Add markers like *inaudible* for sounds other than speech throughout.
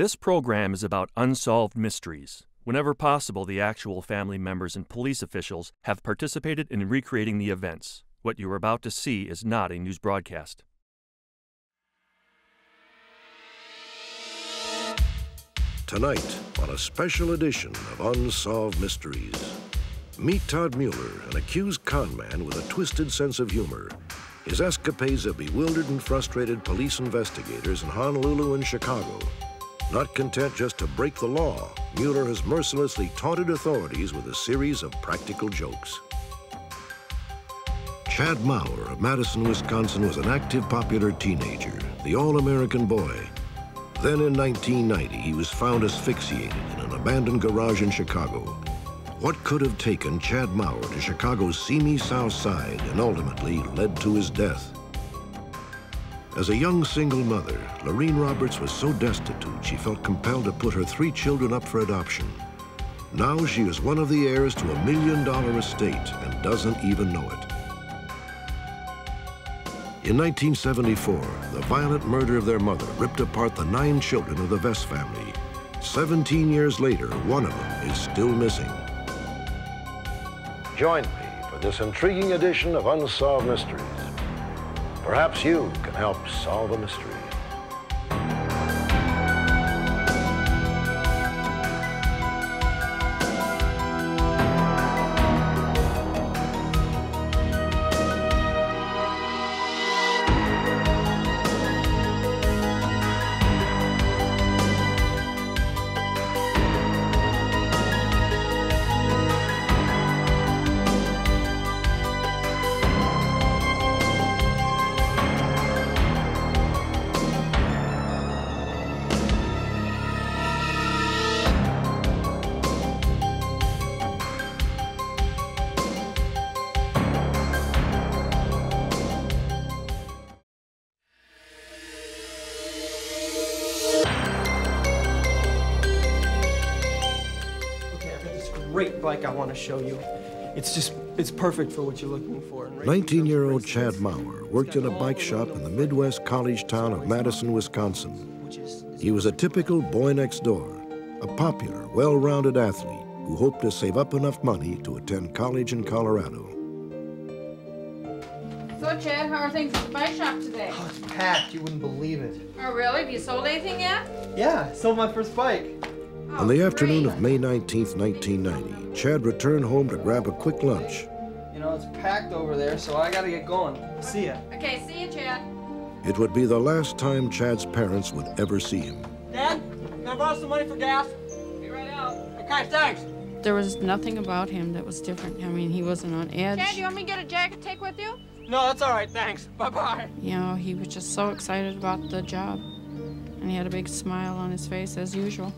This program is about unsolved mysteries. Whenever possible, the actual family members and police officials have participated in recreating the events. What you are about to see is not a news broadcast. Tonight, on a special edition of Unsolved Mysteries, meet Todd Mueller, an accused conman with a twisted sense of humor. His escapades have bewildered and frustrated police investigators in Honolulu and Chicago. Not content just to break the law, Mueller has mercilessly taunted authorities with a series of practical jokes. Chad Mauer of Madison, Wisconsin was an active, popular teenager, the all-American boy. Then in 1990, he was found asphyxiated in an abandoned garage in Chicago. What could have taken Chad Mauer to Chicago's seamy south side and ultimately led to his death? As a young single mother, Lorene Roberts was so destitute she felt compelled to put her three children up for adoption. Now she is one of the heirs to a million dollar estate and doesn't even know it. In 1974, the violent murder of their mother ripped apart the nine children of the Vest family. 17 years later, one of them is still missing. Join me for this intriguing edition of Unsolved Mysteries. Perhaps you can help solve a mystery. Great bike I want to show you. It's just, it's perfect for what you're looking for. 19 year old Chad Mauer worked in a bike shop in the Midwest college town of Madison, Wisconsin. He was a typical boy next door, a popular, well rounded athlete who hoped to save up enough money to attend college in Colorado. So, Chad, how are things at the bike shop today? oh, it's packed. You wouldn't believe it. Oh, really? Have you sold anything yet? Yeah, I sold my first bike. Oh, On the afternoon great. of May 19, 1990, Chad returned home to grab a quick lunch. You know, it's packed over there, so I gotta get going. See ya. Okay, see ya, Chad. It would be the last time Chad's parents would ever see him. Dad, can I borrow some money for gas? Be right out. Okay, thanks. There was nothing about him that was different. I mean, he wasn't on edge. Chad, you want me to get a jacket take with you? No, that's all right. Thanks. Bye bye. You know, he was just so excited about the job. And he had a big smile on his face as usual.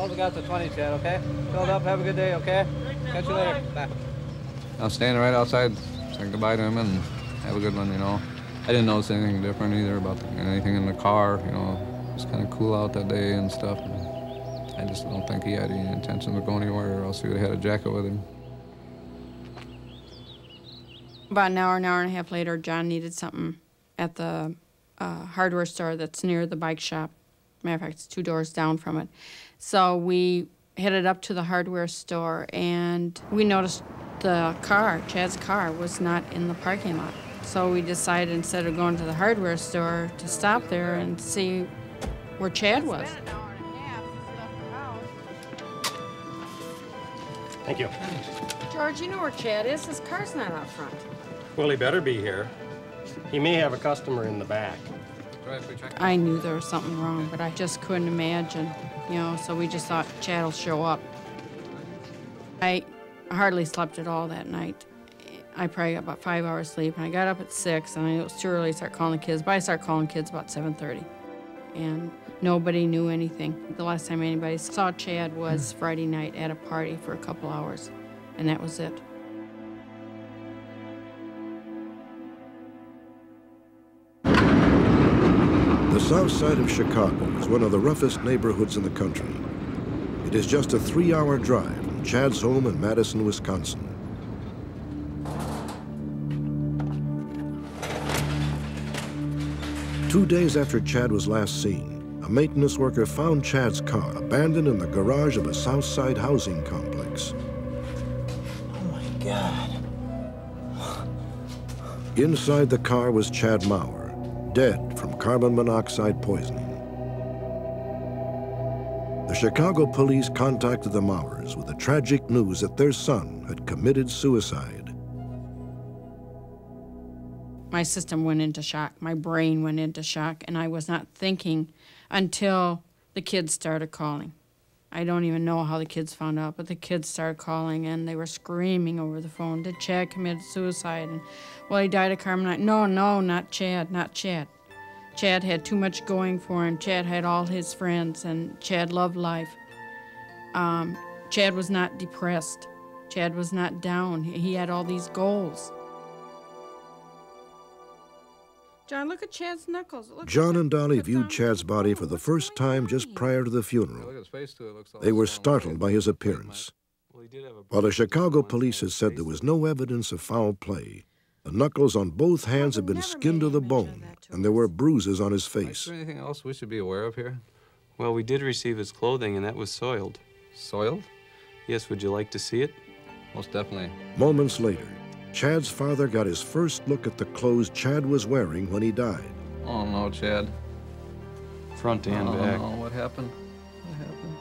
Also got the 20, Chad, okay? Filled up, have a good day, okay? Catch you later. Bye. I was standing right outside saying goodbye to him and have a good one, you know. I didn't notice anything different either about the, anything in the car, you know. It was kind of cool out that day and stuff. And I just don't think he had any intention of going anywhere or else he would have had a jacket with him. About an hour, an hour and a half later, John needed something at the uh, hardware store that's near the bike shop. Matter of fact, it's two doors down from it. So we headed up to the hardware store and we noticed the car, Chad's car, was not in the parking lot. So we decided instead of going to the hardware store to stop there and see where Chad was. Spent an hour and a half since left the house. Thank you. George, you know where Chad is. His car's not out front. Well, he better be here. He may have a customer in the back. I knew there was something wrong, but I just couldn't imagine, you know, so we just thought Chad will show up. I hardly slept at all that night. I probably got about five hours sleep, and I got up at six, and I it was too early to start calling the kids, but I started calling kids about 7.30, and nobody knew anything. The last time anybody saw Chad was Friday night at a party for a couple hours, and that was it. South side of Chicago is one of the roughest neighborhoods in the country. It is just a three hour drive from Chad's home in Madison, Wisconsin. Two days after Chad was last seen, a maintenance worker found Chad's car abandoned in the garage of a South Side housing complex. Oh my God. Inside the car was Chad Mauer, dead carbon monoxide poisoning. The Chicago police contacted the Mauers with the tragic news that their son had committed suicide. My system went into shock. My brain went into shock, and I was not thinking until the kids started calling. I don't even know how the kids found out, but the kids started calling and they were screaming over the phone. Did Chad commit suicide? And well, he died of carbon monoxide. No, no, not Chad, not Chad. Chad had too much going for him. Chad had all his friends, and Chad loved life. Um, Chad was not depressed. Chad was not down. He had all these goals. John, look at Chad's knuckles. Look John and Dolly viewed Chad's body for the first time just prior to the funeral. They were startled by his appearance. While the Chicago police had said there was no evidence of foul play, the knuckles on both hands had been skinned to the bone, and there were bruises on his face. Is there anything else we should be aware of here? Well, we did receive his clothing, and that was soiled. Soiled? Yes, would you like to see it? Most definitely. Moments later, Chad's father got his first look at the clothes Chad was wearing when he died. Oh no, Chad. Front and oh, back. No, what happened? What happened?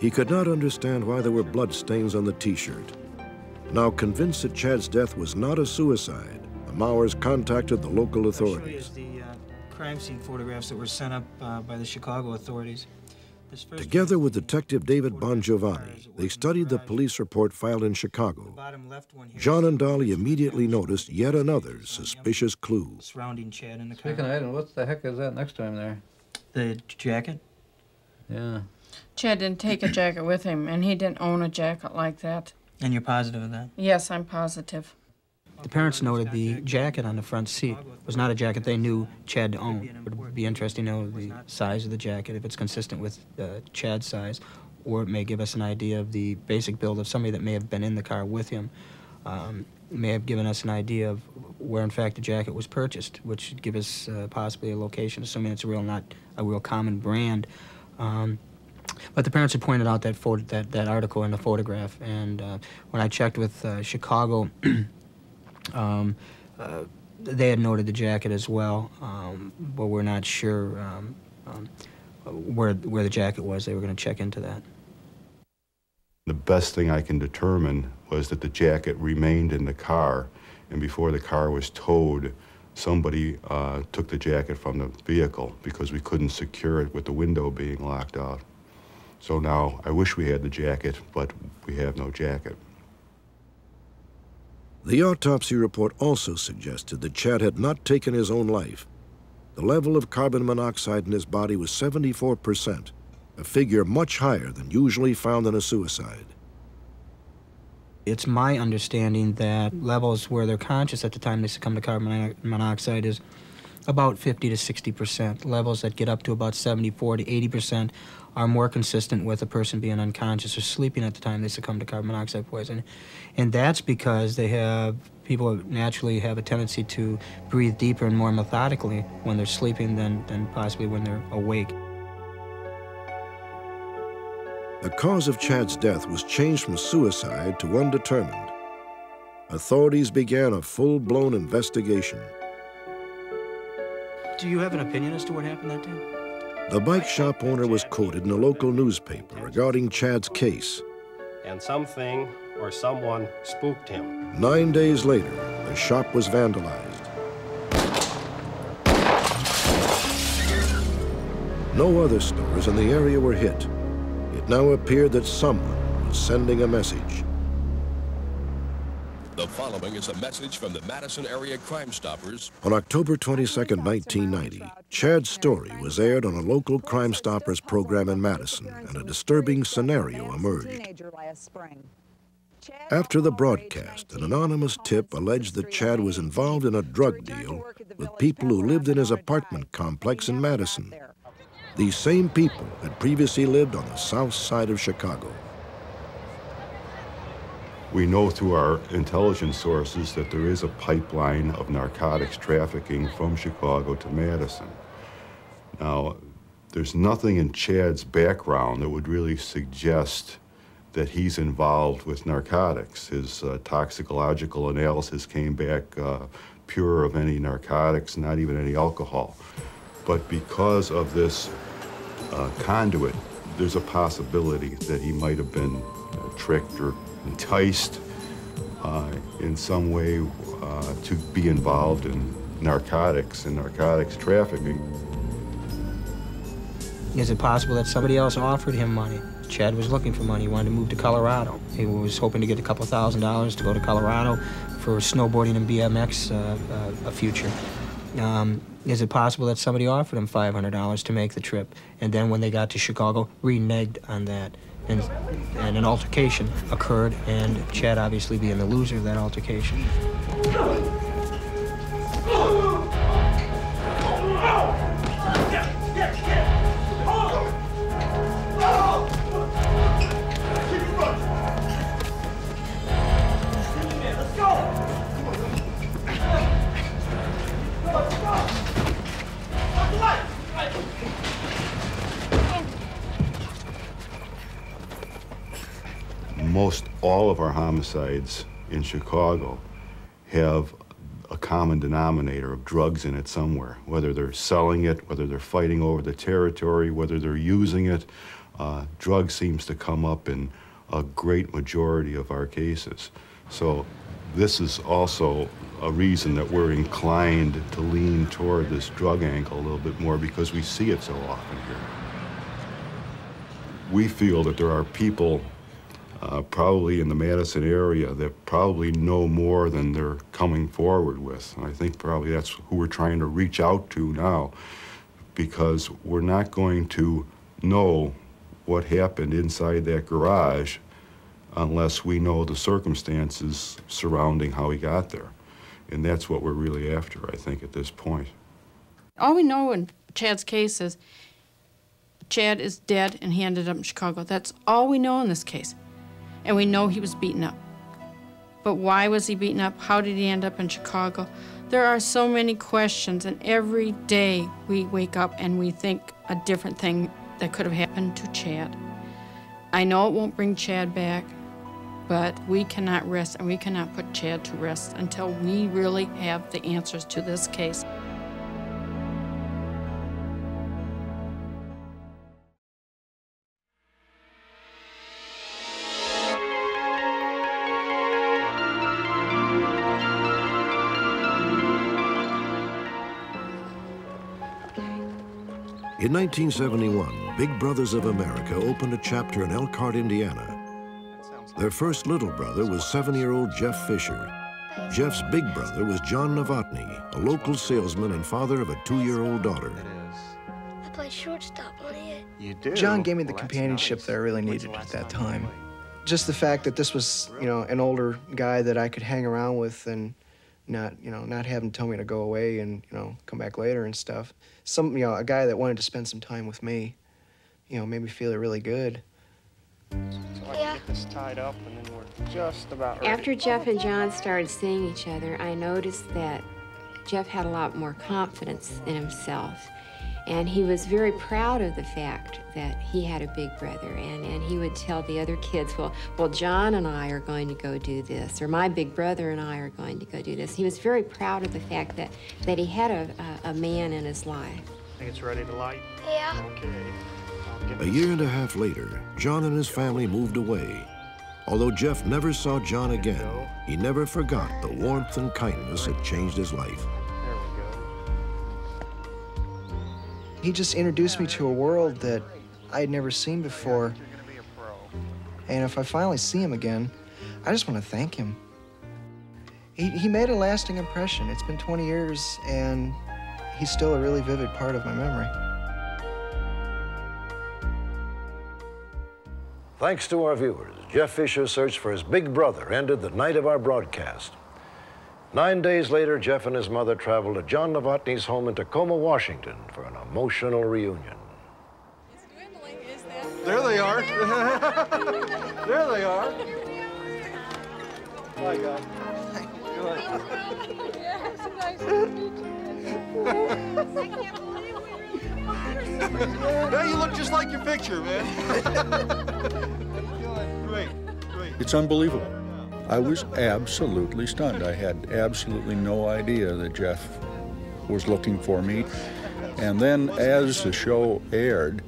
He could not understand why there were blood stains on the t-shirt. Now convinced that Chad's death was not a suicide, the Mauers contacted the local authorities. I'll show you the uh, crime scene photographs that were sent up uh, by the Chicago authorities. Together with Detective David Bongiovanni, they studied the police report filed in Chicago. John and Dolly immediately noticed yet another suspicious clue. Surrounding Chad in the car. Speaking of items, what the heck is that next to him there? The jacket? Yeah. Chad didn't take a jacket with him, and he didn't own a jacket like that. And you're positive of that? Yes, I'm positive. The parents noted the jacket on the front seat was not a jacket they knew Chad to own. It would be interesting to know the size of the jacket, if it's consistent with uh, Chad's size, or it may give us an idea of the basic build of somebody that may have been in the car with him. Um, may have given us an idea of where, in fact, the jacket was purchased, which would give us uh, possibly a location, assuming it's a real, not a real common brand. Um, but the parents had pointed out that that, that article in the photograph, and uh, when I checked with uh, Chicago, *clears throat* um, uh, they had noted the jacket as well, um, but we're not sure um, um, where where the jacket was. They were going to check into that. The best thing I can determine was that the jacket remained in the car, and before the car was towed, somebody uh, took the jacket from the vehicle because we couldn't secure it with the window being locked out. So now I wish we had the jacket, but we have no jacket. The autopsy report also suggested that Chad had not taken his own life. The level of carbon monoxide in his body was 74%, a figure much higher than usually found in a suicide. It's my understanding that levels where they're conscious at the time they succumb to carbon monoxide is about 50 to 60 percent. Levels that get up to about 74 to 80 percent are more consistent with a person being unconscious or sleeping at the time they succumb to carbon monoxide poisoning. And that's because they have, people naturally have a tendency to breathe deeper and more methodically when they're sleeping than, than possibly when they're awake. The cause of Chad's death was changed from suicide to undetermined. Authorities began a full-blown investigation. Do you have an opinion as to what happened that day? The bike shop owner was quoted in a local newspaper regarding Chad's case. And something or someone spooked him. Nine days later, the shop was vandalized. No other stores in the area were hit. It now appeared that someone was sending a message. The following is a message from the Madison Area Crime Stoppers. On October 22, 1990, Chad's story was aired on a local Crime Stoppers program in Madison, and a disturbing scenario emerged. After the broadcast, an anonymous tip alleged that Chad was involved in a drug deal with people who lived in his apartment complex in Madison. These same people had previously lived on the south side of Chicago. We know through our intelligence sources that there is a pipeline of narcotics trafficking from Chicago to Madison. Now, there's nothing in Chad's background that would really suggest that he's involved with narcotics. His uh, toxicological analysis came back uh, pure of any narcotics, not even any alcohol. But because of this uh, conduit, there's a possibility that he might have been uh, tricked or enticed uh, in some way uh, to be involved in narcotics and narcotics trafficking. Is it possible that somebody else offered him money? Chad was looking for money. He wanted to move to Colorado. He was hoping to get a couple thousand dollars to go to Colorado for snowboarding and BMX uh, uh, a future. Um, is it possible that somebody offered him $500 to make the trip, and then when they got to Chicago, reneged on that? And, and an altercation occurred, and Chad obviously being the loser of that altercation. All of our homicides in Chicago have a common denominator of drugs in it somewhere, whether they're selling it, whether they're fighting over the territory, whether they're using it. Uh, drug seems to come up in a great majority of our cases. So this is also a reason that we're inclined to lean toward this drug angle a little bit more because we see it so often here. We feel that there are people uh, probably in the Madison area that probably know more than they're coming forward with. And I think probably that's who we're trying to reach out to now because we're not going to know what happened inside that garage unless we know the circumstances surrounding how he got there. And that's what we're really after, I think, at this point. All we know in Chad's case is Chad is dead and he ended up in Chicago. That's all we know in this case and we know he was beaten up. But why was he beaten up? How did he end up in Chicago? There are so many questions, and every day we wake up and we think a different thing that could have happened to Chad. I know it won't bring Chad back, but we cannot rest and we cannot put Chad to rest until we really have the answers to this case. In 1971, Big Brothers of America opened a chapter in Elkhart, Indiana. Their first little brother was seven-year-old Jeff Fisher. Jeff's big brother was John Novotny, a local salesman and father of a two-year-old daughter. I played shortstop on it. You do? John gave me the companionship nice. that I really needed at that time. Just the fact that this was, you know, an older guy that I could hang around with and not you know not having to tell me to go away and you know come back later and stuff some you know a guy that wanted to spend some time with me you know made me feel really good so I yeah. get this tied up and then we're just about ready. After Jeff and John started seeing each other, I noticed that Jeff had a lot more confidence in himself. And he was very proud of the fact that he had a big brother. And, and he would tell the other kids, well, well, John and I are going to go do this, or my big brother and I are going to go do this. He was very proud of the fact that, that he had a, a, a man in his life. Think it's ready to light? Yeah. Okay. A year and a half later, John and his family moved away. Although Jeff never saw John again, he never forgot the warmth and kindness that changed his life. He just introduced me to a world that I had never seen before. And if I finally see him again, I just want to thank him. He, he made a lasting impression. It's been 20 years, and he's still a really vivid part of my memory. Thanks to our viewers, Jeff Fisher's search for his big brother ended the night of our broadcast. Nine days later, Jeff and his mother traveled to John Novotny's home in Tacoma, Washington for an emotional reunion. There they are. *laughs* there they are. Hi, guys. Yes, nice to meet you. hey, you look just like your picture, man. *laughs* great, great. It's unbelievable. I was absolutely stunned. I had absolutely no idea that Jeff was looking for me. And then as the show aired,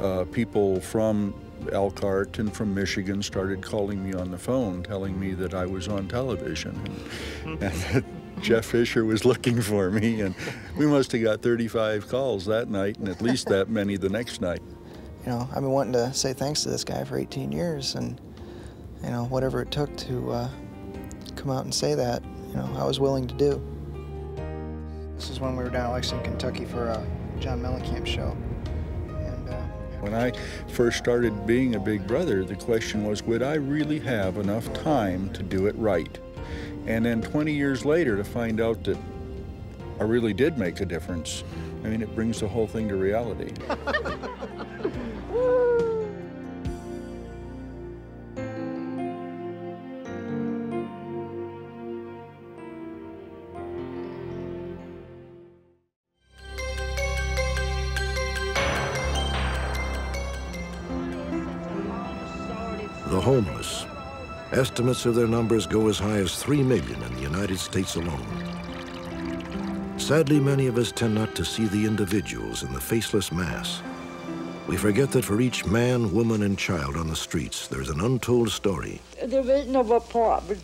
uh, people from Elkhart and from Michigan started calling me on the phone, telling me that I was on television and, *laughs* and that Jeff Fisher was looking for me. And we must have got 35 calls that night and at least that many the next night. You know, I've been wanting to say thanks to this guy for 18 years, and you know, whatever it took to uh, come out and say that, you know, I was willing to do. This is when we were down in Lexington, Kentucky for a John Mellencamp show. And, uh, when I first started being a big brother, the question was, would I really have enough time to do it right? And then 20 years later to find out that I really did make a difference, I mean, it brings the whole thing to reality. *laughs* Estimates of their numbers go as high as 3 million in the United States alone. Sadly, many of us tend not to see the individuals in the faceless mass. We forget that for each man, woman, and child on the streets, there's an untold story. There is no apartment.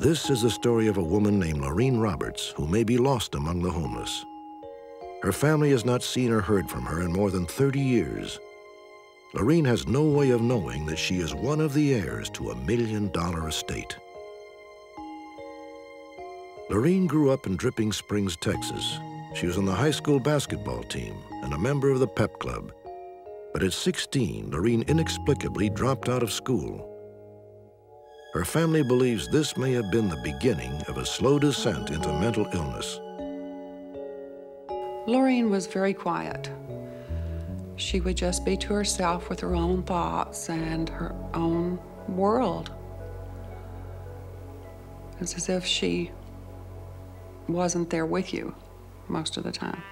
This is the story of a woman named Laureen Roberts who may be lost among the homeless. Her family has not seen or heard from her in more than 30 years. Laureen has no way of knowing that she is one of the heirs to a million dollar estate. Laureen grew up in Dripping Springs, Texas. She was on the high school basketball team and a member of the pep club. But at 16, Laureen inexplicably dropped out of school. Her family believes this may have been the beginning of a slow descent into mental illness. Laureen was very quiet. She would just be to herself with her own thoughts and her own world. It's as if she wasn't there with you most of the time.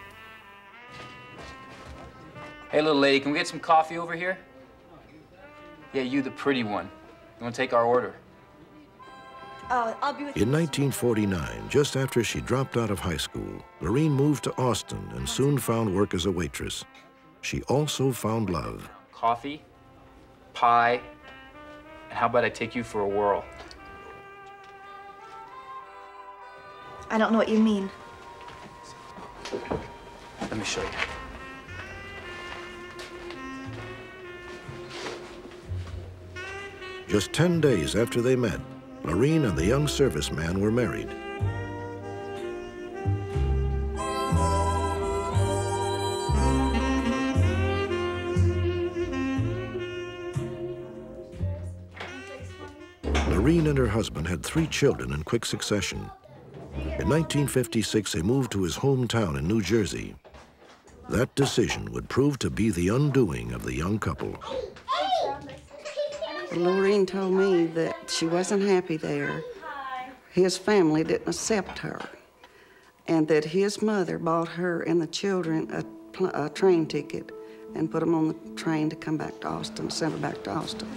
Hey, little lady, can we get some coffee over here? Yeah, you, the pretty one. You want to take our order? Uh, I'll be with In 1949, just after she dropped out of high school, Laureen moved to Austin and soon found work as a waitress. She also found love. Coffee, pie, and how about I take you for a whirl? I don't know what you mean. Let me show you. Just 10 days after they met, Laureen and the young serviceman were married. Laureen and her husband had three children in quick succession. In 1956, they moved to his hometown in New Jersey. That decision would prove to be the undoing of the young couple. Lorraine told me that she wasn't happy there. His family didn't accept her, and that his mother bought her and the children a, a train ticket and put them on the train to come back to Austin, send her back to Austin.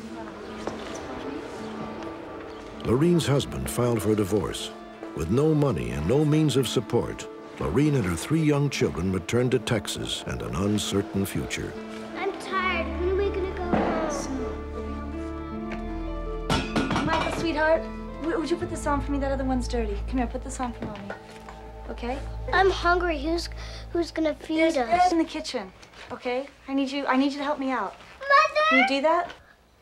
Laureen's husband filed for a divorce. With no money and no means of support, Laureen and her three young children returned to Texas and an uncertain future. I'm tired. When are we gonna go home? Michael, sweetheart, would you put this on for me? That other one's dirty. Come here, put this on for mommy. Okay? I'm hungry. Who's who's gonna feed There's us? bread in the kitchen. Okay? I need you. I need you to help me out. Mother. Can you do that?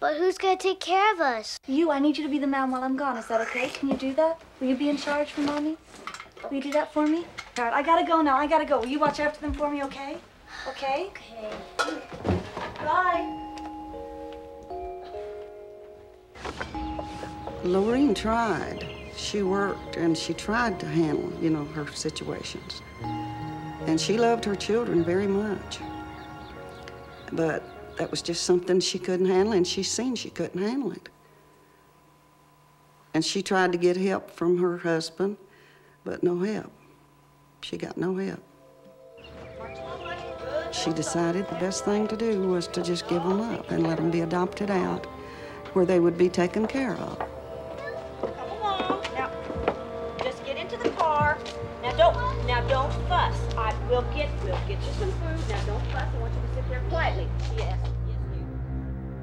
But who's gonna take care of us? You. I need you to be the man while I'm gone. Is that okay? Can you do that? Will you be in charge for mommy? Will you do that for me? All right. I gotta go now. I gotta go. Will you watch after them for me? Okay? Okay. Okay. Bye. Lorraine tried. She worked and she tried to handle, you know, her situations. And she loved her children very much. But that was just something she couldn't handle, and she seen she couldn't handle it. And she tried to get help from her husband, but no help. She got no help. she decided the best thing to do was to just give them up and let them be adopted out where they would be taken care of. Come along. Now, just get into the car. Now don't, now don't fuss. I will get, we'll get you some food. Now don't fuss. I want you to sit there quietly. Yes.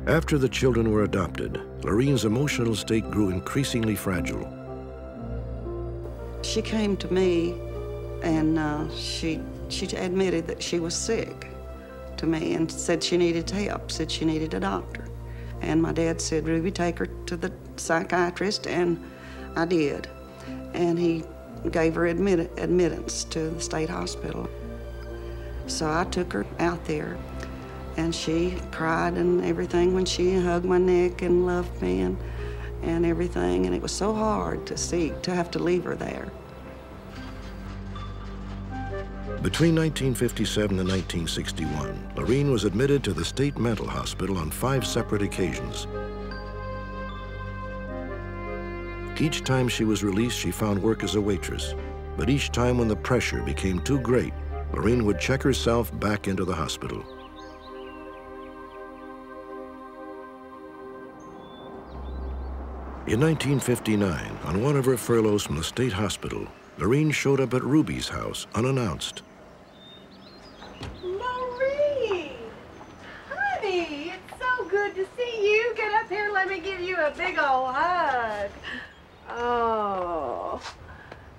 After the children were adopted, Lorraine's emotional state grew increasingly fragile. She came to me and uh, she, she admitted that she was sick to me and said she needed help, said she needed a doctor. And my dad said, Ruby, take her to the psychiatrist, and I did. And he gave her admit admittance to the state hospital. So I took her out there, and she cried and everything when she hugged my neck and loved me and, and everything. And it was so hard to see, to have to leave her there. Between 1957 and 1961, Lorraine was admitted to the state mental hospital on five separate occasions. Each time she was released, she found work as a waitress. But each time when the pressure became too great, Lorraine would check herself back into the hospital. In 1959, on one of her furloughs from the state hospital, Lorraine showed up at Ruby's house unannounced. Marie! Honey, it's so good to see you. Get up here, let me give you a big old hug. Oh.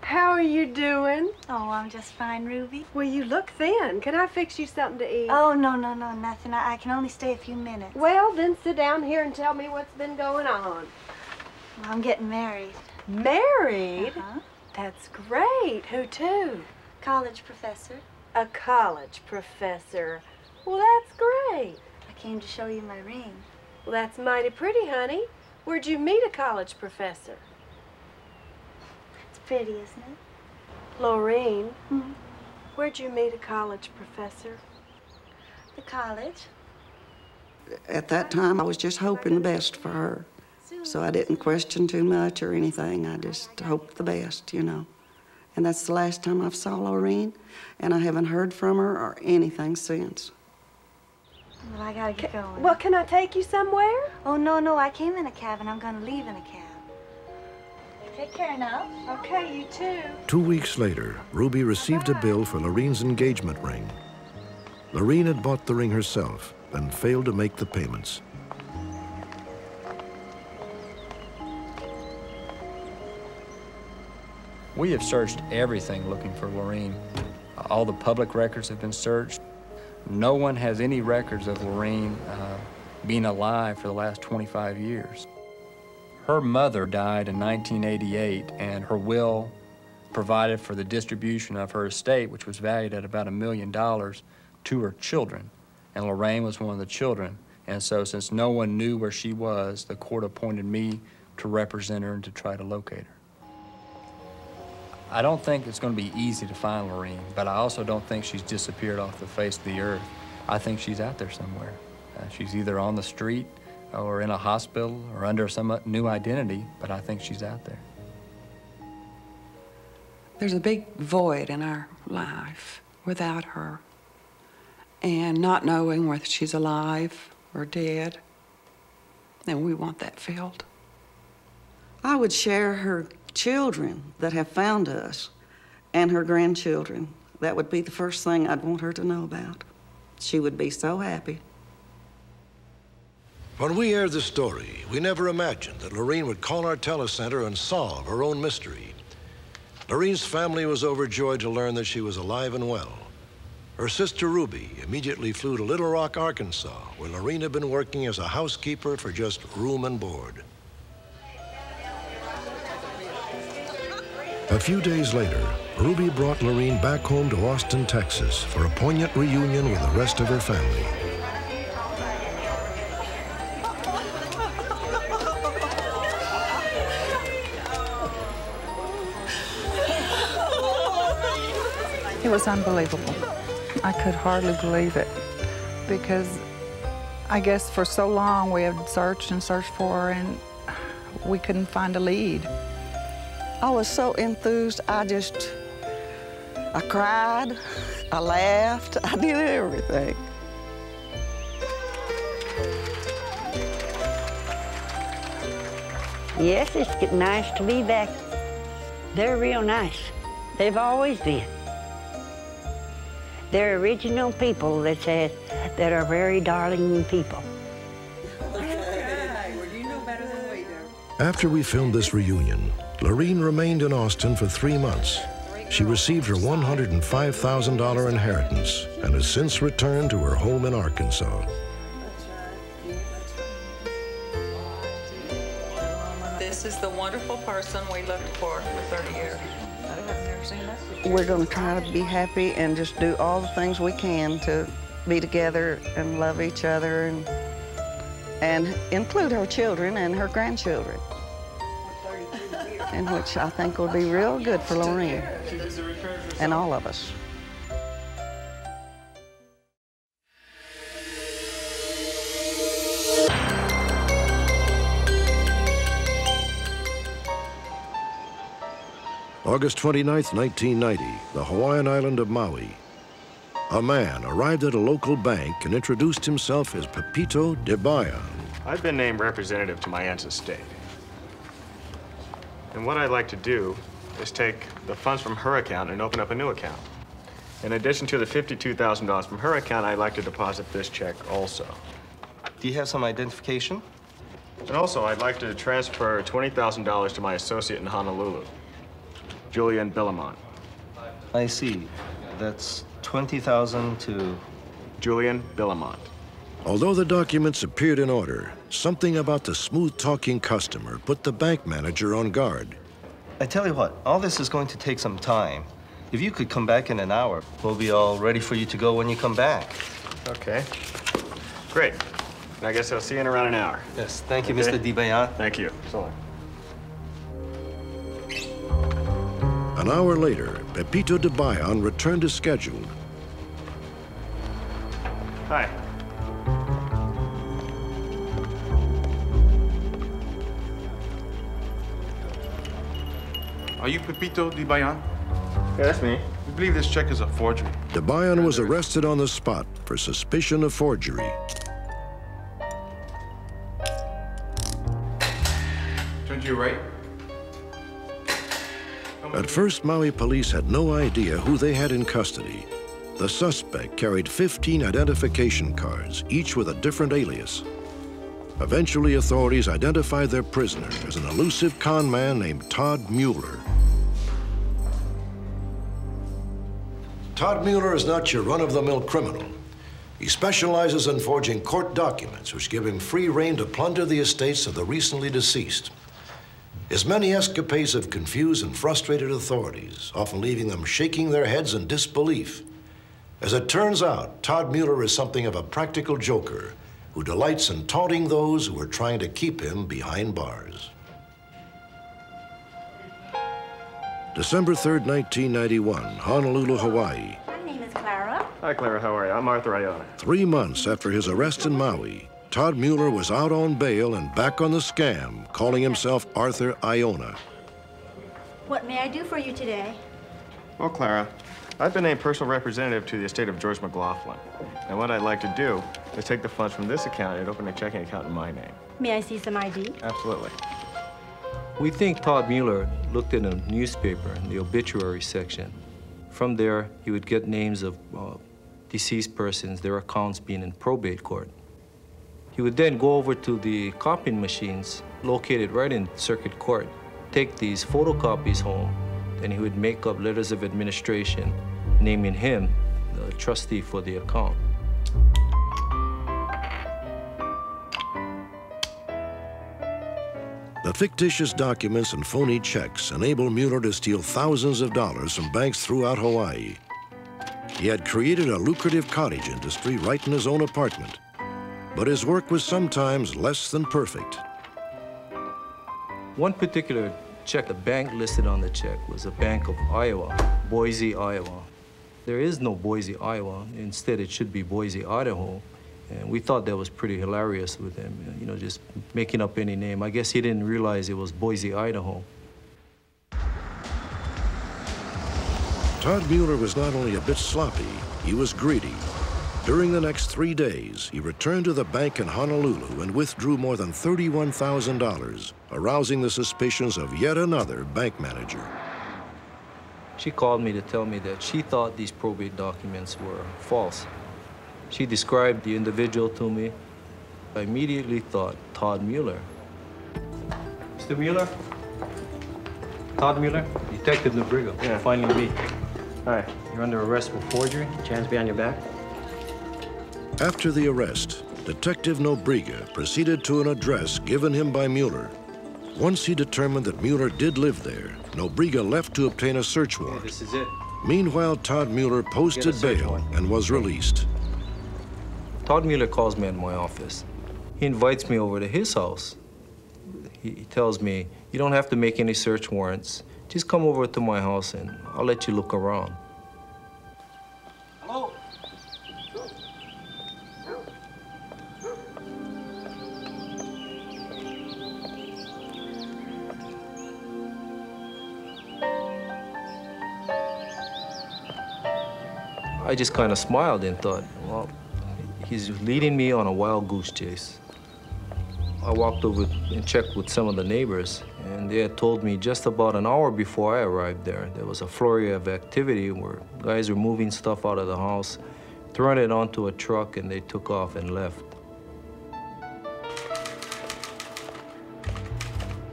How are you doing? Oh, I'm just fine, Ruby. Well, you look thin. Can I fix you something to eat? Oh, no, no, no, nothing. I, I can only stay a few minutes. Well, then sit down here and tell me what's been going on. Well, I'm getting married. Married? Uh-huh. That's great. Who to? College professor. A college professor. Well, that's great. I came to show you my ring. Well, that's mighty pretty, honey. Where'd you meet a college professor? It's pretty, isn't it? Lorraine, Mhm. where'd you meet a college professor? The college. At that time, I was just hoping the best for her. So I didn't question too much or anything. I just hoped the best, you know. And that's the last time I've saw Lorraine, and I haven't heard from her or anything since. Well, I gotta get going. Well, can I take you somewhere? Oh, no, no, I came in a cab and I'm gonna leave in a cab. Take care now. Okay, you too. Two weeks later, Ruby received a bill for Lorraine's engagement ring. Lorraine had bought the ring herself and failed to make the payments. We have searched everything looking for Lorraine. All the public records have been searched. No one has any records of Lorraine uh, being alive for the last 25 years. Her mother died in 1988, and her will provided for the distribution of her estate, which was valued at about a million dollars, to her children. And Lorraine was one of the children. And so, since no one knew where she was, the court appointed me to represent her and to try to locate her. I don't think it's going to be easy to find Lorraine, but I also don't think she's disappeared off the face of the earth. I think she's out there somewhere. Uh, she's either on the street or in a hospital or under some uh, new identity, but I think she's out there. There's a big void in our life without her. And not knowing whether she's alive or dead, and we want that filled. I would share her children that have found us and her grandchildren. That would be the first thing I'd want her to know about. She would be so happy. When we aired the story, we never imagined that Lorene would call our telecenter and solve her own mystery. Lorene's family was overjoyed to learn that she was alive and well. Her sister Ruby immediately flew to Little Rock, Arkansas, where Lorene had been working as a housekeeper for just room and board. A few days later, Ruby brought Lorene back home to Austin, Texas for a poignant reunion with the rest of her family. It was unbelievable. I could hardly believe it because I guess for so long we had searched and searched for her and we couldn't find a lead. I was so enthused, I just, I cried. I laughed. I did everything. Yes, it's nice to be back. They're real nice. They've always been. They're original people that said that are very darling people. After we filmed this reunion, Lorene remained in Austin for three months. She received her $105,000 inheritance and has since returned to her home in Arkansas. This is the wonderful person we looked for for 30 years. I've never seen that. We're going to try to be happy and just do all the things we can to be together and love each other and and include her children and her grandchildren. And which I think will be real good for Lorraine and all of us. August 29, 1990, the Hawaiian island of Maui. A man arrived at a local bank and introduced himself as Pepito de Bayan. I've been named representative to my aunt's estate. And what I'd like to do is take the funds from her account and open up a new account. In addition to the $52,000 from her account, I'd like to deposit this check also. Do you have some identification? And also, I'd like to transfer $20,000 to my associate in Honolulu, Julian Billamont. I see. That's 20,000 to... Julian Billamont. Although the documents appeared in order, something about the smooth-talking customer put the bank manager on guard. I tell you what, all this is going to take some time. If you could come back in an hour, we'll be all ready for you to go when you come back. Okay. Great. And I guess I'll see you in around an hour. Yes, thank you, Okay. Mr. Dibayan. Thank you. So long. An hour later, Pepito de Bayan returned as scheduled. Hi. Are you Pepito Di Bayan? Yeah, that's me. We believe this check is a forgery. De Bayan was arrested on the spot for suspicion of forgery. Turn to your right. At first, Maui police had no idea who they had in custody. The suspect carried 15 identification cards, each with a different alias. Eventually, authorities identified their prisoner as an elusive con man named Todd Mueller. Todd Mueller is not your run-of-the-mill criminal. He specializes in forging court documents which give him free rein to plunder the estates of the recently deceased. His many escapades have confused and frustrated authorities, often leaving them shaking their heads in disbelief. As it turns out, Todd Mueller is something of a practical joker who delights in taunting those who are trying to keep him behind bars. December 3rd, 1991, Honolulu, Hawaii. My name is Clara. Hi, Clara. How are you? I'm Arthur Iona. Three months after his arrest in Maui, Todd Mueller was out on bail and back on the scam, calling himself Arthur Iona. What may I do for you today? Well, Clara, I've been named personal representative to the estate of George McLaughlin. And what I'd like to do is take the funds from this account and open a checking account in my name. May I see some ID? Absolutely. We think Todd Mueller looked in a newspaper in the obituary section. From there, he would get names of uh, deceased persons, their accounts being in probate court. He would then go over to the copying machines located right in circuit court, take these photocopies home, and he would make up letters of administration naming him the trustee for the account. The fictitious documents and phony checks enable Mueller to steal thousands of dollars from banks throughout Hawaii. He had created a lucrative cottage industry right in his own apartment, but his work was sometimes less than perfect. One particular check, the bank listed on the check was a Bank of Iowa, Boise, Iowa. There is no Boise, Iowa. Instead, it should be Boise, Idaho. And we thought that was pretty hilarious with him, you know, just making up any name. I guess he didn't realize it was Boise, Idaho. Todd Mueller was not only a bit sloppy, he was greedy. During the next three days, he returned to the bank in Honolulu and withdrew more than $31,000, arousing the suspicions of yet another bank manager. She called me to tell me that she thought these probate documents were false. She described the individual to me. I immediately thought Todd Mueller. Mr. Mueller? Todd Mueller, Detective Nobriga. Yeah. Finally me. Hi. You're under arrest for forgery? Chance be on your back? After the arrest, Detective Nobriga proceeded to an address given him by Mueller. Once he determined that Mueller did live there, Nobriga left to obtain a search warrant. This is it. Meanwhile, Todd Mueller posted bail and was released. Todd Mueller calls me in my office. He invites me over to his house. He, he tells me, you don't have to make any search warrants. Just come over to my house and I'll let you look around. Hello? I just kind of smiled and thought, well, he's leading me on a wild goose chase. I walked over and checked with some of the neighbors, and they had told me just about an hour before I arrived there, there was a flurry of activity where guys were moving stuff out of the house, throwing it onto a truck, and they took off and left.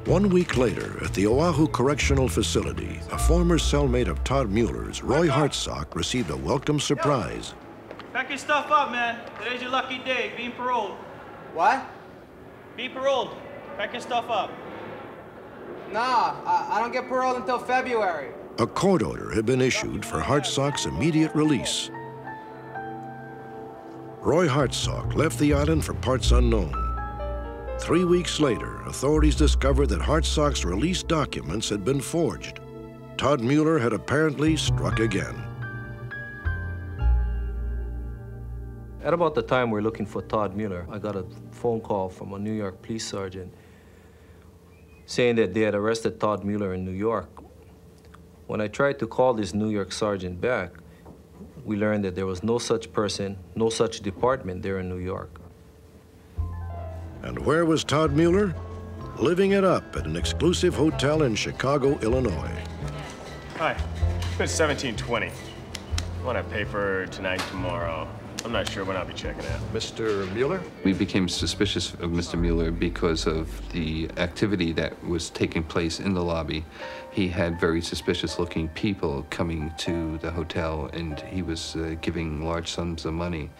One week later, at the Oahu Correctional Facility, a former cellmate of Todd Mueller's, Roy Hartsock, received a welcome surprise. Pack your stuff up, man. Today's your lucky day, being paroled. What? Be paroled. Pack your stuff up. Nah, I, I don't get paroled until February. A court order had been issued for Hartsock's immediate release. Roy Hartsock left the island for parts unknown. Three weeks later, authorities discovered that Hartsock's release documents had been forged. Todd Mueller had apparently struck again. At about the time we are looking for Todd Mueller, I got a phone call from a New York police sergeant saying that they had arrested Todd Mueller in New York. When I tried to call this New York sergeant back, we learned that there was no such person, no such department there in New York. And where was Todd Mueller? Living it up at an exclusive hotel in Chicago, Illinois. Hi, it's 1720. Want to pay for tonight, tomorrow? I'm not sure when I'll be checking out. Mr. Mueller? We became suspicious of Mr. Mueller because of the activity that was taking place in the lobby. He had very suspicious looking people coming to the hotel and he was uh, giving large sums of money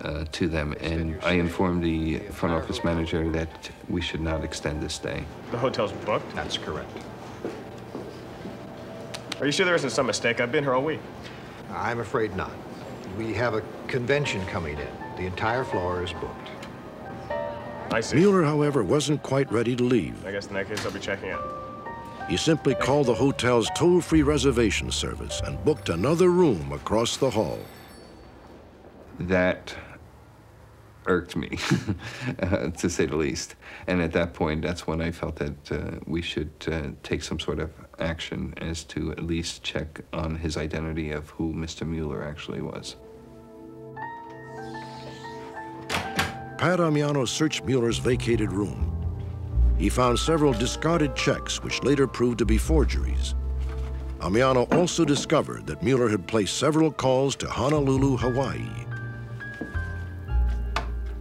uh, to them, and I informed the front office manager that we should not extend this stay. The hotel's booked? That's correct. Are you sure there isn't some mistake? I've been here all week. I'm afraid not. We have a convention coming in. The entire floor is booked. I see. Mueller, however, wasn't quite ready to leave. I guess in that case, I'll be checking out. He simply called the hotel's toll-free reservation service and booked another room across the hall. That irked me, uh, *laughs* to say the least. And at that point, that's when I felt that uh, we should uh, take some sort of action as to at least check on his identity of who Mr. Mueller actually was. Pat Amiano searched Mueller's vacated room. He found several discarded checks, which later proved to be forgeries. Amiano also discovered that Mueller had placed several calls to Honolulu, Hawaii.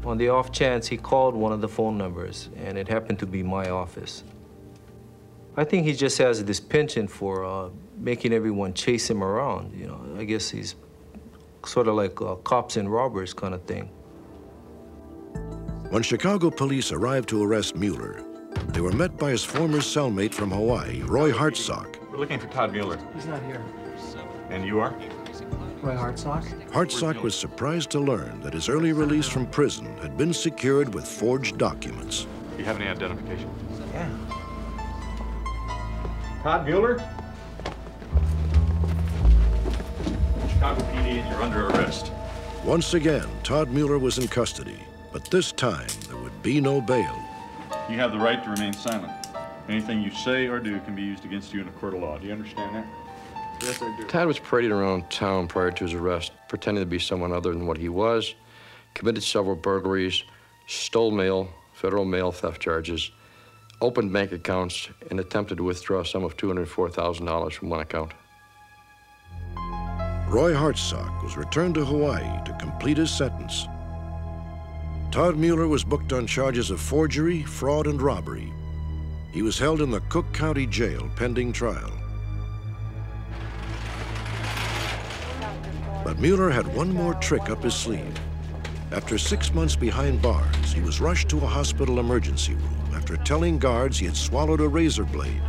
On the off chance, he called one of the phone numbers, and it happened to be my office. I think he just has this penchant for uh, making everyone chase him around. You know, I guess he's sort of like uh, cops and robbers kind of thing. When Chicago police arrived to arrest Mueller, they were met by his former cellmate from Hawaii, Roy Hartsock. We're looking for Todd Mueller. He's not here. And you are? Roy Hartsock? Hartsock was surprised to learn that his early release from prison had been secured with forged documents. Do you have any identification? Yeah. Todd Mueller? Chicago PD, you're under arrest. Once again, Todd Mueller was in custody, but this time there would be no bail. You have the right to remain silent. Anything you say or do can be used against you in a court of law. Do you understand that? Yes, I do. Todd was parading around town prior to his arrest, pretending to be someone other than what he was, committed several burglaries, stole mail, federal mail theft charges, opened bank accounts, and attempted to withdraw a sum of $204,000 from one account. Roy Hartsock was returned to Hawaii to complete his sentence. Todd Mueller was booked on charges of forgery, fraud, and robbery. He was held in the Cook County Jail pending trial. But Mueller had one more trick up his sleeve. After six months behind bars, he was rushed to a hospital emergency room after telling guards he had swallowed a razor blade.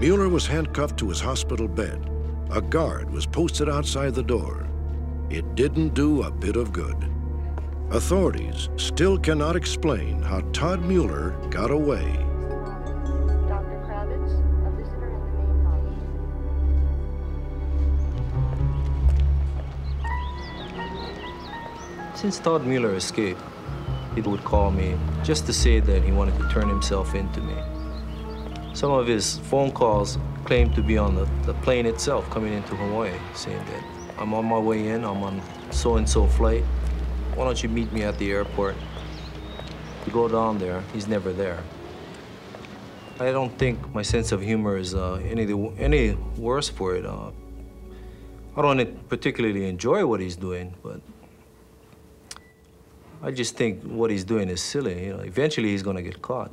Mueller was handcuffed to his hospital bed. A guard was posted outside the door. It didn't do a bit of good. Authorities still cannot explain how Todd Mueller got away. Dr. Kravitz, a visitor in the main lobby. Since Todd Mueller escaped, people would call me just to say that he wanted to turn himself in to me. Some of his phone calls claimed to be on the, the plane itself coming into Hawaii, saying that I'm on my way in, I'm on so-and-so flight. Why don't you meet me at the airport? You go down there, he's never there. I don't think my sense of humor is uh, any, any worse for it. Uh, I don't particularly enjoy what he's doing, but I just think what he's doing is silly. You know, eventually he's going to get caught.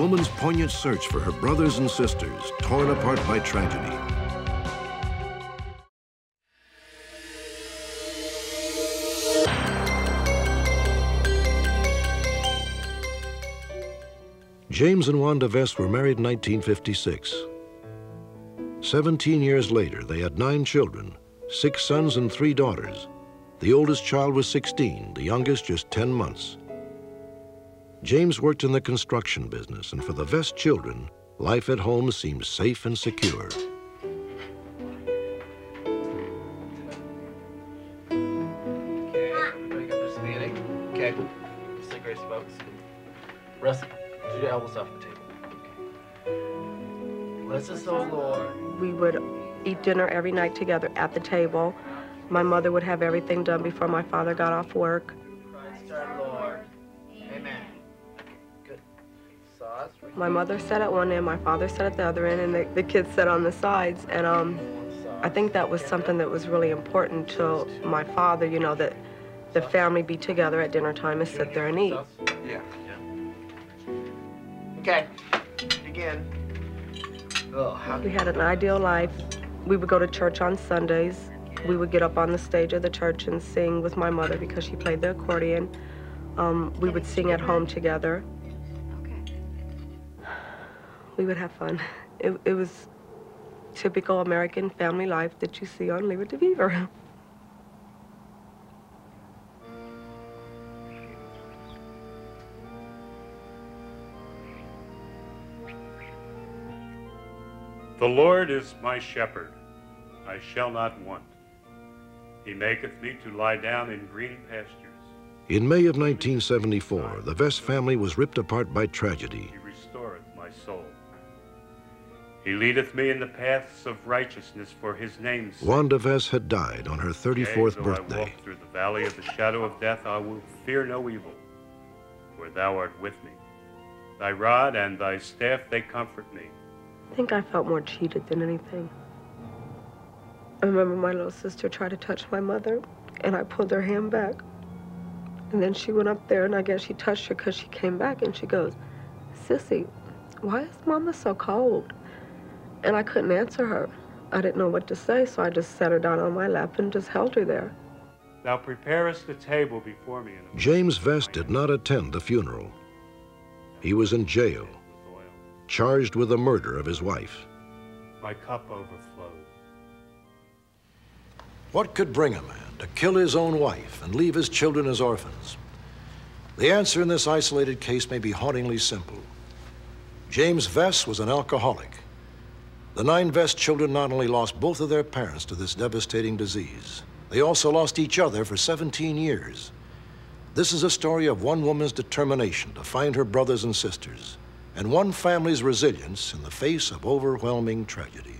Woman's poignant search for her brothers and sisters torn apart by tragedy. James and Wanda Vest were married in 1956. Seventeen years later, they had nine children, six sons and three daughters. The oldest child was 16, the youngest just 10 months. James worked in the construction business, and for the Vest children, life at home seemed safe and secure. Okay. Folks. Do your elbows off the table. Bless us, O Lord. We would eat dinner every night together at the table. My mother would have everything done before my father got off work. My mother sat at one end, my father sat at the other end, and the, the kids sat on the sides. And um, I think that was something that was really important to my father, you know, that the family be together at dinner time and sit there and eat. Yeah. Okay. Again. Oh, how We had an ideal life. We would go to church on Sundays. We would get up on the stage of the church and sing with my mother because she played the accordion. Um, we would sing at home together. We would have fun. It, it was typical American family life that you see on Leave It to Beaver. The Lord is my shepherd, I shall not want. He maketh me to lie down in green pastures. In May of 1974, the Vest family was ripped apart by tragedy. He leadeth me in the paths of righteousness for his name's sake. Wanda Vest had died on her 34th Yea, though I birthday. walk through the valley of the shadow of death, I will fear no evil, for thou art with me. Thy rod and thy staff, they comfort me. I think I felt more cheated than anything. I remember my little sister tried to touch my mother, and I pulled her hand back. And then she went up there, and I guess she touched her because she came back, and she goes, Sissy, why is Mama so cold? And I couldn't answer her. I didn't know what to say, so I just sat her down on my lap and just held her there. Thou preparest the table before me. In James Vest did not attend the funeral. He was in jail, charged with the murder of his wife. my cup overflowed. What could bring a man to kill his own wife and leave his children as orphans? The answer in this isolated case may be hauntingly simple. James Vest was an alcoholic. The nine Vest children not only lost both of their parents to this devastating disease, they also lost each other for 17 years. This is a story of one woman's determination to find her brothers and sisters, and one family's resilience in the face of overwhelming tragedy.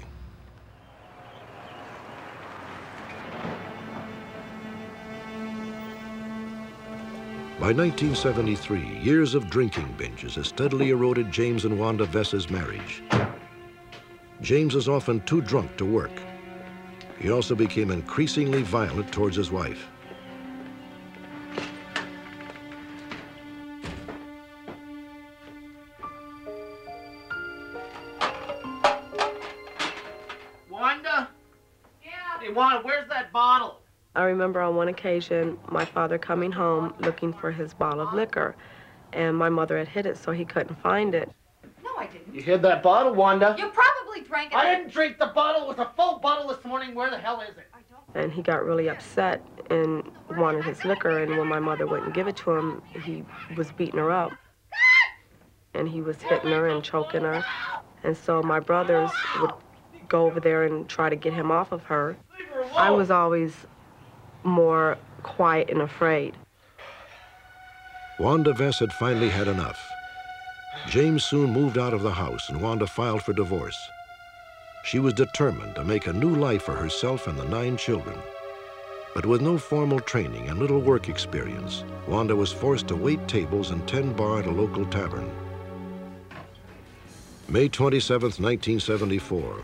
By 1973, years of drinking binges had steadily eroded James and Wanda Vess's marriage. James was often too drunk to work. He also became increasingly violent towards his wife. Wanda? Yeah. Hey, Wanda, where's that bottle? I remember on one occasion my father coming home looking for his bottle of liquor, and my mother had hid it so he couldn't find it. No, I didn't. You hid that bottle, Wanda? You probably drank it. I didn't drink the bottle. It was a full bottle this morning. Where the hell is it? And he got really upset and wanted his liquor, and when my mother wouldn't give it to him, he was beating her up. And he was hitting her and choking her. And so my brothers would go over there and try to get him off of her. I was always more quiet and afraid. Wanda Vess had finally had enough. James soon moved out of the house and Wanda filed for divorce. She was determined to make a new life for herself and the nine children. But with no formal training and little work experience, Wanda was forced to wait tables and tend bar at a local tavern. May 27, 1974.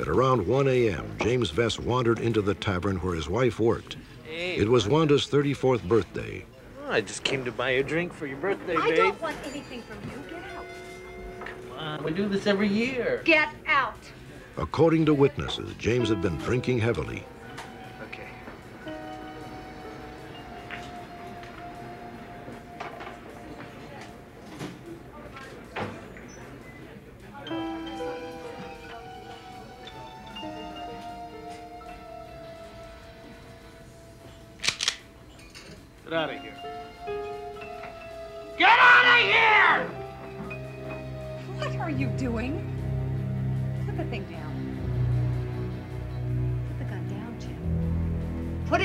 At around 1 a.m., James Vess wandered into the tavern where his wife worked. Hey, It was Wanda's 34th birthday. Oh, I just came to buy you a drink for your birthday, I babe. don't want anything from you. Get on, we do this every year. Get out. According to witnesses, James had been drinking heavily. Okay. Get out of here.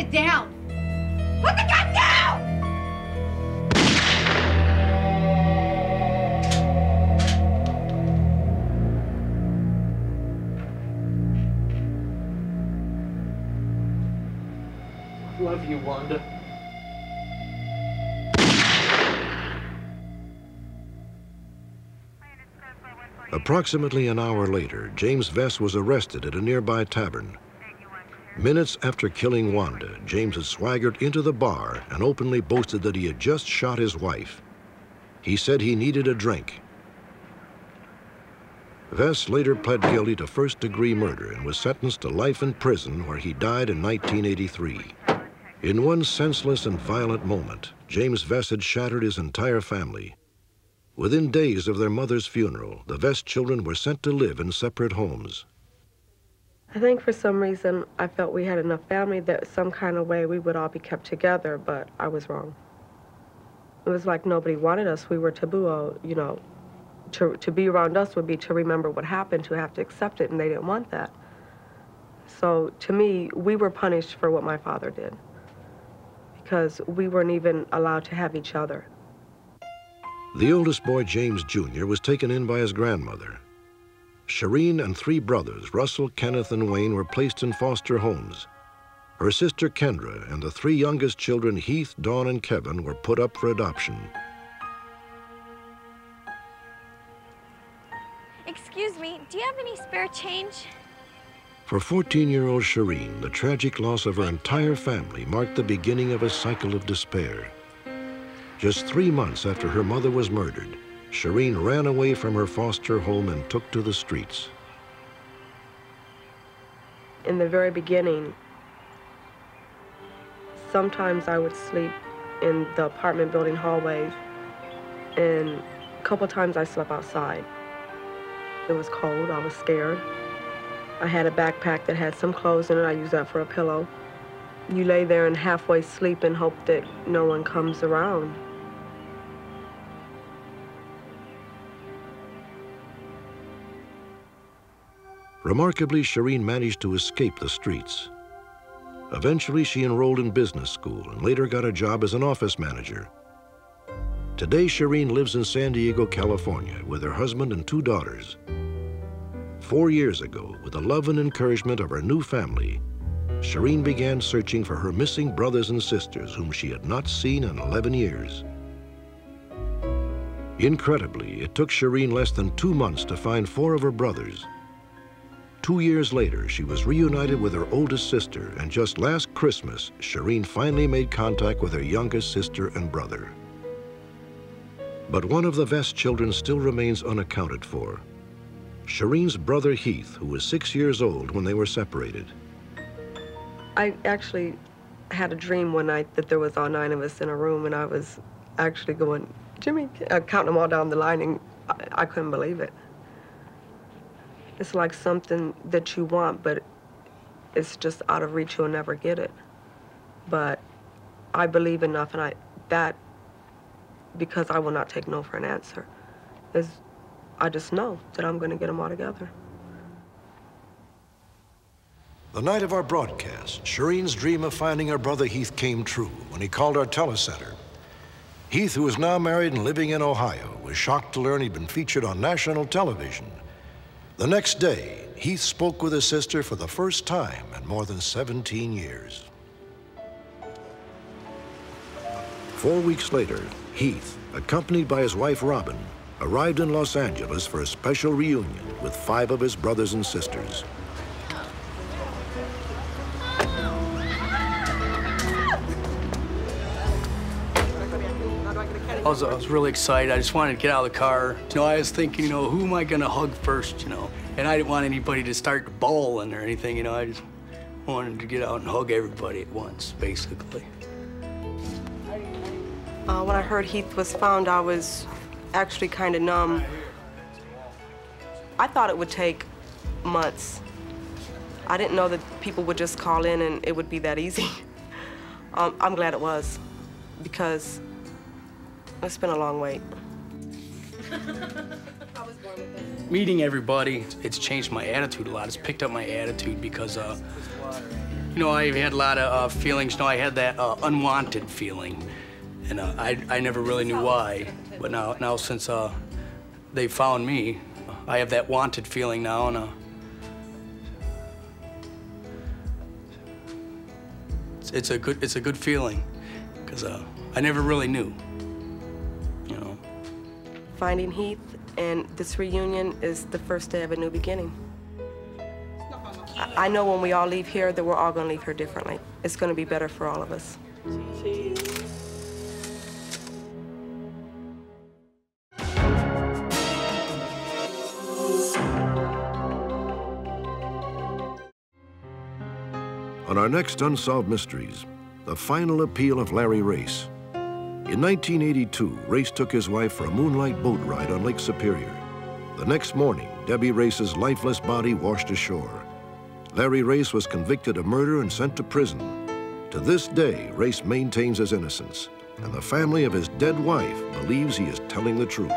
It down. Put the gun down! Love you, Wanda. Approximately an hour later, James Vess was arrested at a nearby tavern. Minutes after killing Wanda, James had swaggered into the bar and openly boasted that he had just shot his wife. He said he needed a drink. Vess later pled guilty to first-degree murder and was sentenced to life in prison where he died in 1983. In one senseless and violent moment, James Vess had shattered his entire family. Within days of their mother's funeral, the Vess children were sent to live in separate homes. I think for some reason I felt we had enough family that some kind of way we would all be kept together, but I was wrong. It was like nobody wanted us. We were taboo, uh, you know. To, to be around us would be to remember what happened, to have to accept it, and they didn't want that. So to me, we were punished for what my father did because we weren't even allowed to have each other. The oldest boy, James Jr., was taken in by his grandmother. Shireen and three brothers, Russell, Kenneth, and Wayne, were placed in foster homes. Her sister, Kendra, and the three youngest children, Heath, Dawn, and Kevin, were put up for adoption. Excuse me, do you have any spare change? For 14-year-old Shireen, the tragic loss of her entire family marked the beginning of a cycle of despair. Just three months after her mother was murdered, Shireen ran away from her foster home and took to the streets. In the very beginning, sometimes I would sleep in the apartment building hallways, and a couple times I slept outside. It was cold, I was scared. I had a backpack that had some clothes in it, I used that for a pillow. You lay there and halfway sleep and hope that no one comes around. Remarkably, Shireen managed to escape the streets. Eventually, she enrolled in business school and later got a job as an office manager. Today, Shireen lives in San Diego, California, with her husband and two daughters. Four years ago, with the love and encouragement of her new family, Shireen began searching for her missing brothers and sisters whom she had not seen in 11 years. Incredibly, it took Shireen less than two months to find four of her brothers. Two years later, she was reunited with her oldest sister, and just last Christmas, Shireen finally made contact with her youngest sister and brother. But one of the Vest children still remains unaccounted for. Shireen's brother Heath, who was six years old when they were separated. I actually had a dream one night that there was all nine of us in a room, and I was actually going, Jimmy, uh, counting them all down the line, and I, I couldn't believe it. It's like something that you want, but it's just out of reach. You'll never get it. But I believe enough, and I that because I will not take no for an answer. Is I just know that I'm going to get them all together. The night of our broadcast, Shireen's dream of finding her brother Heath came true when he called our telecenter. Heath, who is now married and living in Ohio, was shocked to learn he'd been featured on national television. The next day, Heath spoke with his sister for the first time in more than 17 years. Four weeks later, Heath, accompanied by his wife Robin, arrived in Los Angeles for a special reunion with five of his brothers and sisters. I was, I was really excited. I just wanted to get out of the car. You know, I was thinking, you know, who am I gonna hug first, you know? And I didn't want anybody to start bawling or anything, you know. I just wanted to get out and hug everybody at once, basically. Uh, when I heard Heath was found, I was actually kind of numb. I thought it would take months. I didn't know that people would just call in and it would be that easy. *laughs* um, I'm glad it was because it's been a long wait. Meeting everybody, it's changed my attitude a lot. It's picked up my attitude because, uh, you know, I've had a lot of uh, feelings. You know, I had that uh, unwanted feeling, and uh, I, I never really knew why. But now, now since uh, they found me, I have that wanted feeling now, and uh, it's, it's a good, it's a good feeling, because I never really knew. Finding Heath and this reunion is the first day of a new beginning. I, know when we all leave here that we're all going to leave here differently. It's going to be better for all of us. On our next Unsolved Mysteries, the final appeal of Larry Race. In 1982, Race took his wife for a moonlight boat ride on Lake Superior. The next morning, Debbie Race's lifeless body washed ashore. Larry Race was convicted of murder and sent to prison. To this day, Race maintains his innocence, and the family of his dead wife believes he is telling the truth.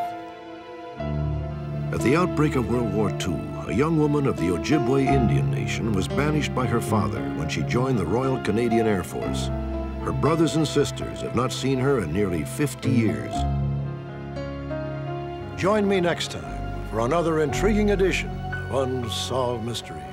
At the outbreak of World War II, a young woman of the Ojibwe Indian Nation was banished by her father when she joined the Royal Canadian Air Force. Her brothers and sisters have not seen her in nearly 50 years. Join me next time for another intriguing edition of Unsolved Mysteries.